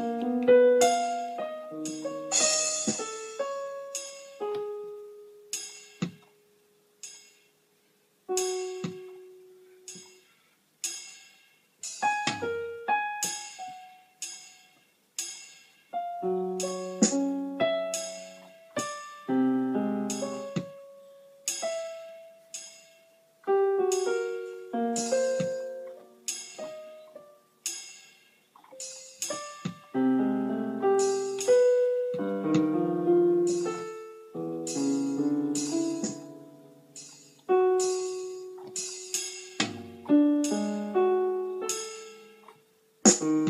Thank you Thanks.